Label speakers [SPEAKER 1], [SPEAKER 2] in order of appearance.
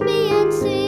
[SPEAKER 1] me and see.